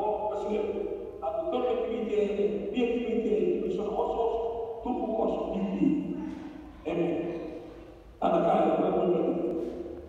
ko basile abu kollo tibi je